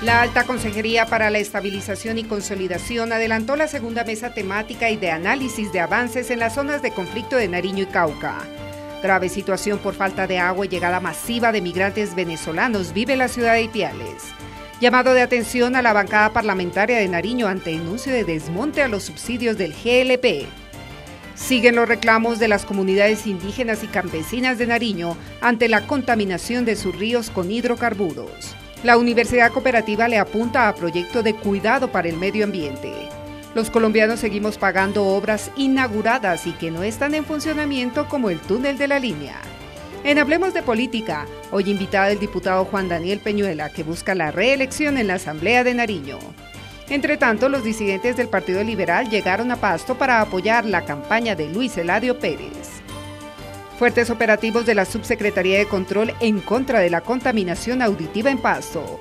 La Alta Consejería para la Estabilización y Consolidación adelantó la segunda mesa temática y de análisis de avances en las zonas de conflicto de Nariño y Cauca. Grave situación por falta de agua y llegada masiva de migrantes venezolanos vive la ciudad de Ipiales. Llamado de atención a la bancada parlamentaria de Nariño ante anuncio de desmonte a los subsidios del GLP. Siguen los reclamos de las comunidades indígenas y campesinas de Nariño ante la contaminación de sus ríos con hidrocarburos. La Universidad Cooperativa le apunta a proyecto de cuidado para el medio ambiente. Los colombianos seguimos pagando obras inauguradas y que no están en funcionamiento como el túnel de la línea. En Hablemos de Política, hoy invitada el diputado Juan Daniel Peñuela, que busca la reelección en la Asamblea de Nariño. Entre tanto, los disidentes del Partido Liberal llegaron a Pasto para apoyar la campaña de Luis Eladio Pérez. Fuertes operativos de la Subsecretaría de Control en contra de la contaminación auditiva en Pasto.